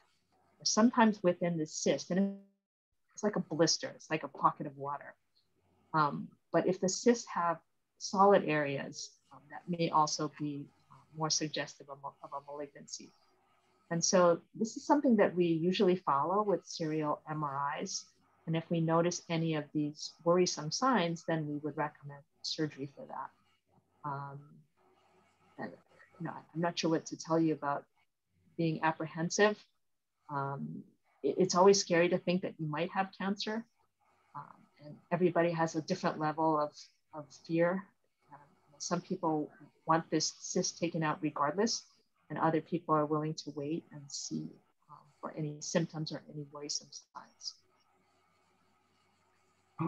or sometimes within the cyst. And it's like a blister, it's like a pocket of water. Um, but if the cysts have solid areas, um, that may also be more suggestive of, of a malignancy. And so this is something that we usually follow with serial MRIs. And if we notice any of these worrisome signs, then we would recommend surgery for that. Um, and, you know, I'm not sure what to tell you about being apprehensive. Um, it's always scary to think that you might have cancer. Um, and everybody has a different level of of fear. Um, some people want this cyst taken out regardless, and other people are willing to wait and see um, for any symptoms or any worrisome signs.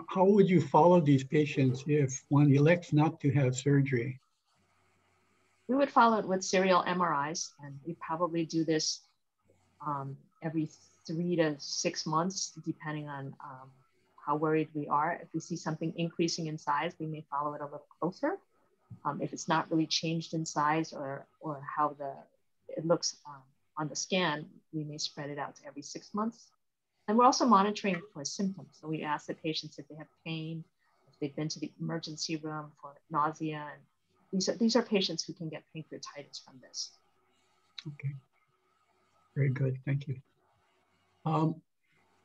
How would you follow these patients if one elects not to have surgery? We would follow it with serial MRIs, and we probably do this um, every three to six months, depending on um, how worried we are. If we see something increasing in size, we may follow it a little closer. Um, if it's not really changed in size or, or how the, it looks um, on the scan, we may spread it out to every six months. And we're also monitoring for symptoms. So we ask the patients if they have pain, if they've been to the emergency room for nausea. And these are, these are patients who can get pancreatitis from this. Okay. Very good. Thank you. Um,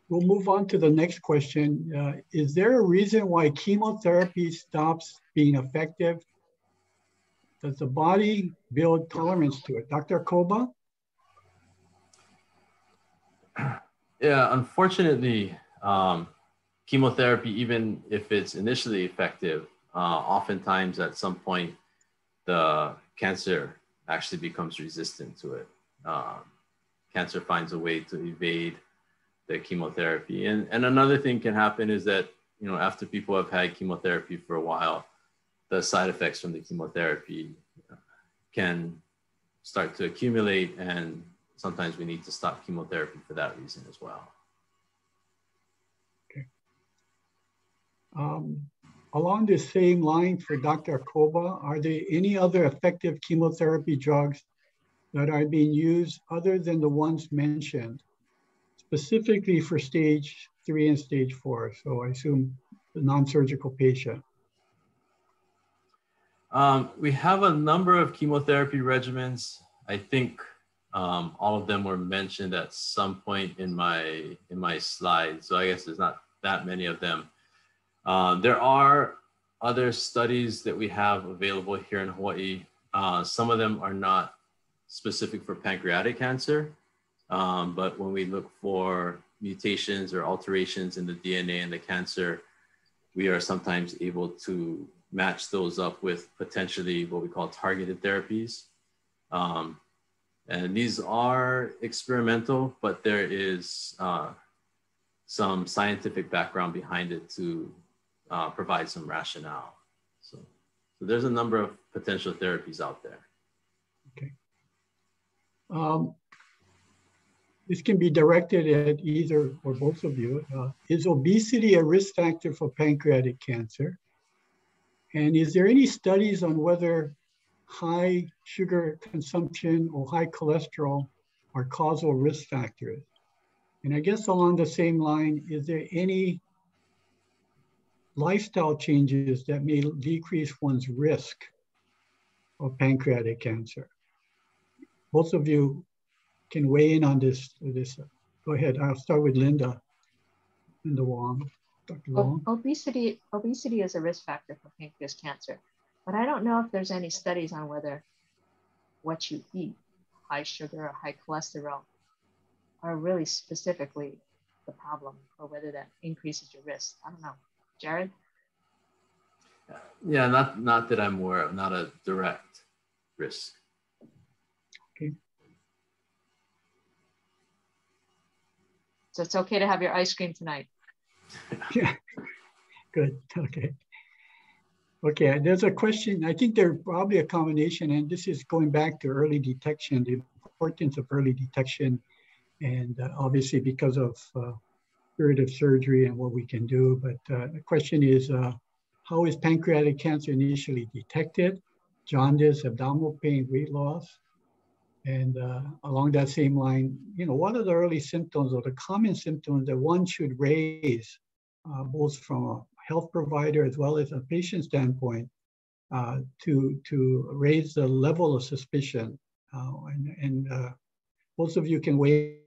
we'll move on to the next question. Uh, is there a reason why chemotherapy stops being effective? Does the body build tolerance to it? Dr. Acoba? Yeah, unfortunately, um, chemotherapy, even if it's initially effective, uh, oftentimes at some point the cancer actually becomes resistant to it. Um, cancer finds a way to evade the chemotherapy. And, and another thing can happen is that, you know, after people have had chemotherapy for a while, the side effects from the chemotherapy can start to accumulate and sometimes we need to stop chemotherapy for that reason as well. Okay. Um, along the same line for Dr. Acoba, are there any other effective chemotherapy drugs that are being used other than the ones mentioned, specifically for stage three and stage four? So I assume the non-surgical patient. Um, we have a number of chemotherapy regimens. I think um, all of them were mentioned at some point in my in my slides. So I guess there's not that many of them. Um, there are other studies that we have available here in Hawaii. Uh, some of them are not specific for pancreatic cancer, um, but when we look for mutations or alterations in the DNA and the cancer, we are sometimes able to match those up with potentially what we call targeted therapies. Um, and these are experimental, but there is uh, some scientific background behind it to uh, provide some rationale. So, so there's a number of potential therapies out there. Okay. Um, this can be directed at either or both of you. Uh, is obesity a risk factor for pancreatic cancer? And is there any studies on whether high sugar consumption or high cholesterol are causal risk factors? And I guess along the same line, is there any lifestyle changes that may decrease one's risk of pancreatic cancer? Both of you can weigh in on this. this. Uh, go ahead. I'll start with Linda. Linda Wong. Dr. Wong. Obesity, obesity is a risk factor for pancreas cancer. But I don't know if there's any studies on whether what you eat, high sugar or high cholesterol, are really specifically the problem or whether that increases your risk. I don't know. Jared? Yeah, not not that I'm aware of, not a direct risk. Okay. So it's okay to have your ice cream tonight. yeah. Good. Okay. Okay, there's a question. I think there's probably a combination, and this is going back to early detection, the importance of early detection, and uh, obviously because of uh, curative surgery and what we can do. But uh, the question is, uh, how is pancreatic cancer initially detected? Jaundice, abdominal pain, weight loss, and uh, along that same line, you know, what are the early symptoms or the common symptoms that one should raise, uh, both from a health provider as well as a patient standpoint uh, to, to raise the level of suspicion. Uh, and and uh, most of you can weigh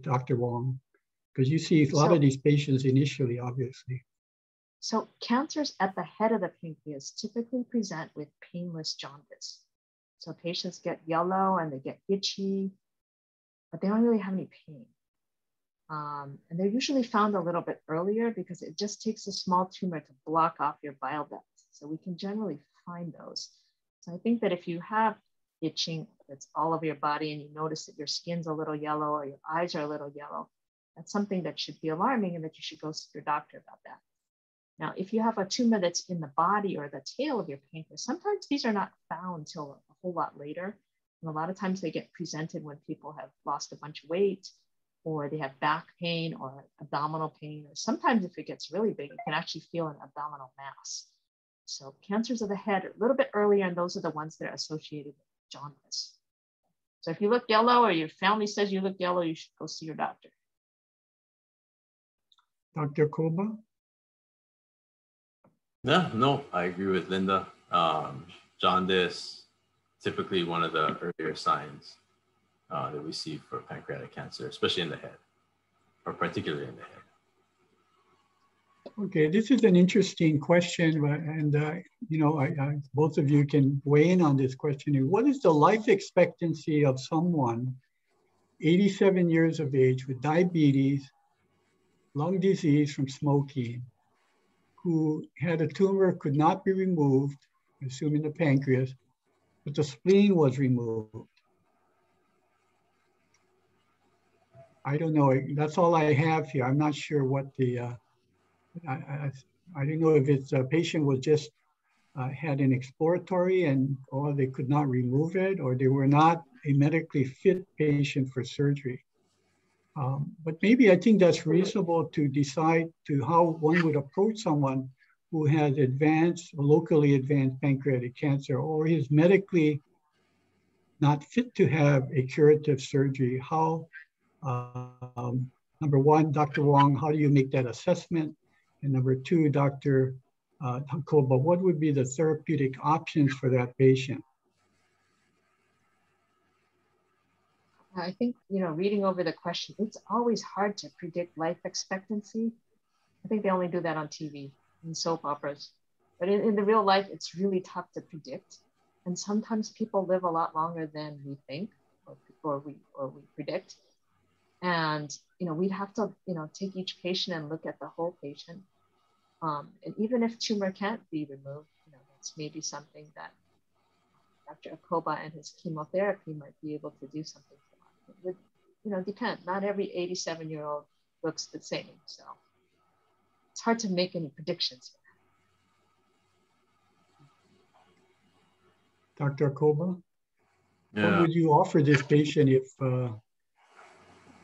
Dr. Wong, because you see a lot of these patients initially, obviously. So cancers at the head of the pancreas typically present with painless jaundice. So patients get yellow and they get itchy, but they don't really have any pain. Um, and they're usually found a little bit earlier because it just takes a small tumor to block off your bile ducts. So we can generally find those. So I think that if you have itching that's all over your body and you notice that your skin's a little yellow or your eyes are a little yellow, that's something that should be alarming and that you should go see your doctor about that. Now, if you have a tumor that's in the body or the tail of your pancreas, sometimes these are not found until a whole lot later. And a lot of times they get presented when people have lost a bunch of weight or they have back pain or abdominal pain. Or sometimes if it gets really big, you can actually feel an abdominal mass. So cancers of the head are a little bit earlier, and those are the ones that are associated with jaundice. So if you look yellow or your family says you look yellow, you should go see your doctor. Dr. Acoba? Yeah, no, I agree with Linda. Um, jaundice, typically one of the earlier signs uh, that we see for pancreatic cancer, especially in the head, or particularly in the head. Okay, this is an interesting question, and uh, you know, I, I, both of you can weigh in on this question. What is the life expectancy of someone 87 years of age with diabetes, lung disease from smoking, who had a tumor could not be removed, assuming the pancreas, but the spleen was removed. I don't know. That's all I have here. I'm not sure what the, uh, I, I, I, don't know if it's a patient was just uh, had an exploratory and or they could not remove it or they were not a medically fit patient for surgery. Um, but maybe I think that's reasonable to decide to how one would approach someone who has advanced, locally advanced pancreatic cancer or is medically not fit to have a curative surgery. How, um, number one, Dr. Wong, how do you make that assessment? And number two, Dr. Uh, Acoba, what would be the therapeutic options for that patient? I think, you know, reading over the question, it's always hard to predict life expectancy. I think they only do that on TV and soap operas. But in, in the real life, it's really tough to predict. And sometimes people live a lot longer than we think or, or we or we predict. And you know, we'd have to, you know, take each patient and look at the whole patient. Um, and even if tumor can't be removed, you know, that's maybe something that Dr. Acoba and his chemotherapy might be able to do something would, you know, depend. Not every 87 year old looks the same. So it's hard to make any predictions. Dr. Acoba, yeah. what would you offer this patient if uh,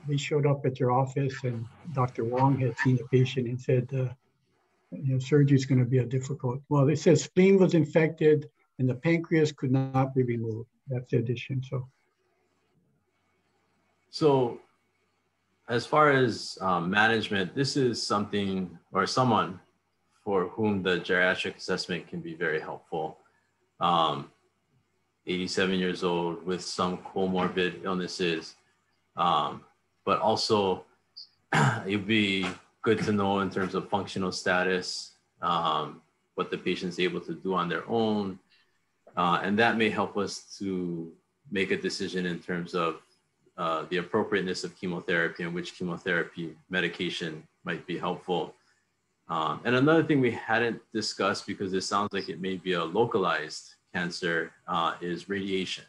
they showed up at your office and Dr. Wong had seen the patient and said, uh, you know, surgery is going to be a difficult. Well, it says spleen was infected and the pancreas could not be removed. That's the addition. So so, as far as um, management, this is something or someone for whom the geriatric assessment can be very helpful. Um, 87 years old with some comorbid illnesses, um, but also it'd be good to know in terms of functional status, um, what the patient's able to do on their own. Uh, and that may help us to make a decision in terms of uh, the appropriateness of chemotherapy and which chemotherapy medication might be helpful. Um, and another thing we hadn't discussed because it sounds like it may be a localized cancer uh, is radiation.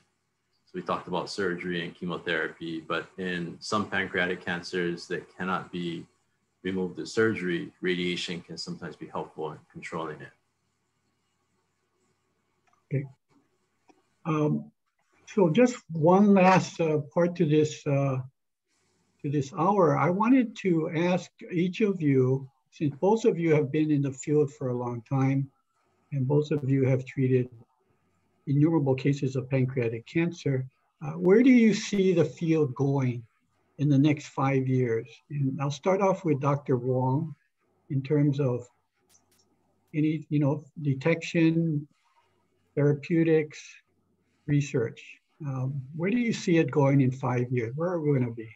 So we talked about surgery and chemotherapy, but in some pancreatic cancers that cannot be removed with surgery, radiation can sometimes be helpful in controlling it. Okay. Um, so just one last uh, part to this uh, to this hour. I wanted to ask each of you, since both of you have been in the field for a long time, and both of you have treated innumerable cases of pancreatic cancer, uh, where do you see the field going in the next five years? And I'll start off with Dr. Wong in terms of any, you know, detection, therapeutics, research. Um, where do you see it going in five years? Where are we going to be?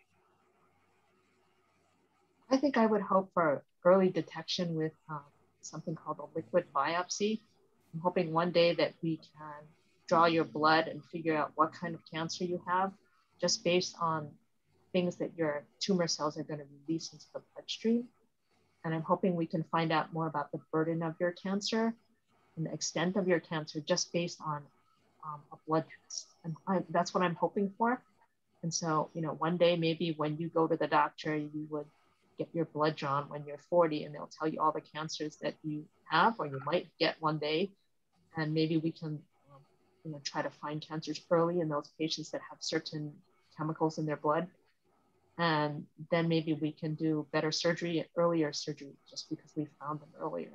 I think I would hope for early detection with um, something called a liquid biopsy. I'm hoping one day that we can draw your blood and figure out what kind of cancer you have just based on things that your tumor cells are going to release into the bloodstream. And I'm hoping we can find out more about the burden of your cancer and the extent of your cancer just based on um, a blood test. And I, that's what I'm hoping for. And so, you know, one day maybe when you go to the doctor, you would get your blood drawn when you're 40 and they'll tell you all the cancers that you have or you might get one day. And maybe we can, um, you know, try to find cancers early in those patients that have certain chemicals in their blood. And then maybe we can do better surgery, earlier surgery, just because we found them earlier.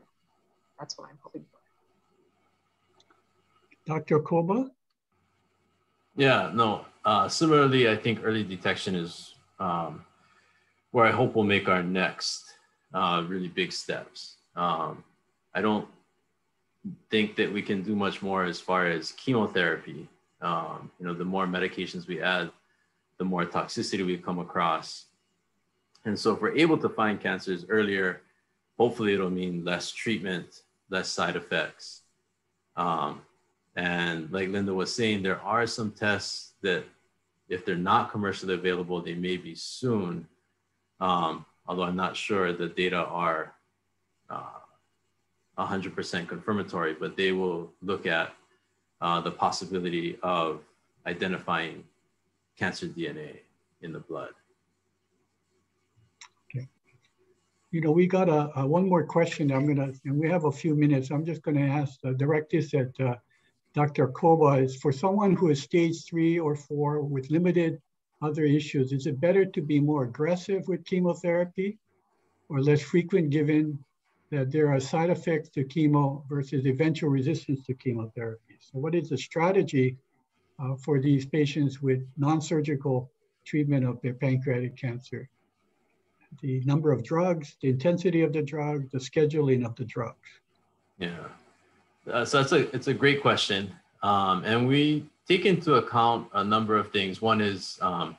That's what I'm hoping for. Dr. Acoba? Yeah, no. Uh, similarly, I think early detection is um, where I hope we'll make our next uh, really big steps. Um, I don't think that we can do much more as far as chemotherapy. Um, you know, the more medications we add, the more toxicity we come across. And so if we're able to find cancers earlier, hopefully it'll mean less treatment, less side effects. Um, and like Linda was saying, there are some tests that if they're not commercially available, they may be soon. Um, although I'm not sure the data are uh, 100% confirmatory, but they will look at uh, the possibility of identifying cancer DNA in the blood. Okay. You know, we got a, a one more question. I'm gonna, and we have a few minutes. I'm just gonna ask, uh, direct this at uh, Dr. Acoba. Is for someone who is stage three or four with limited other issues, is it better to be more aggressive with chemotherapy or less frequent given that there are side effects to chemo versus eventual resistance to chemotherapy? So what is the strategy uh, for these patients with non-surgical treatment of their pancreatic cancer. The number of drugs, the intensity of the drug, the scheduling of the drugs. Yeah, uh, so that's a it's a great question, um, and we take into account a number of things. One is, um,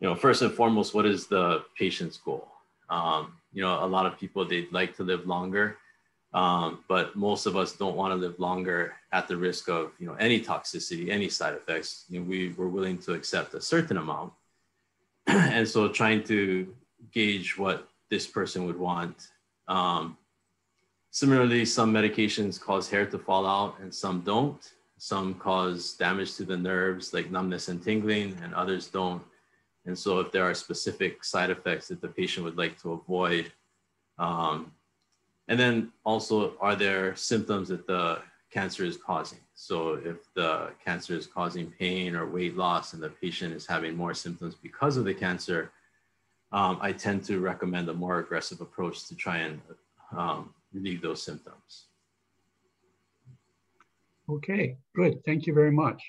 you know, first and foremost, what is the patient's goal? Um, you know, a lot of people they'd like to live longer. Um, but most of us don't want to live longer at the risk of you know any toxicity, any side effects. You know, we were willing to accept a certain amount, and so trying to gauge what this person would want. Um, similarly, some medications cause hair to fall out, and some don't. Some cause damage to the nerves, like numbness and tingling, and others don't. And so, if there are specific side effects that the patient would like to avoid, um, and then also, are there symptoms that the cancer is causing? So if the cancer is causing pain or weight loss and the patient is having more symptoms because of the cancer, um, I tend to recommend a more aggressive approach to try and um, relieve those symptoms. Okay, good. Thank you very much.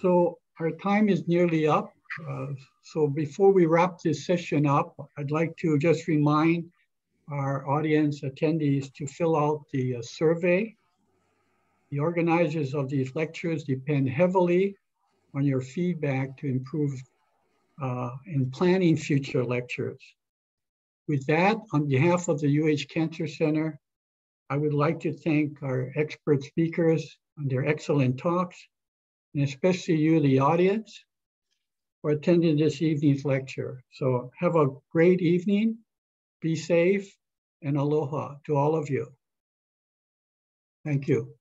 So our time is nearly up. Uh, so before we wrap this session up, I'd like to just remind our audience attendees to fill out the uh, survey. The organizers of these lectures depend heavily on your feedback to improve uh, in planning future lectures. With that, on behalf of the UH Cancer Center, I would like to thank our expert speakers on their excellent talks, and especially you, the audience, for attending this evening's lecture. So have a great evening be safe and aloha to all of you. Thank you.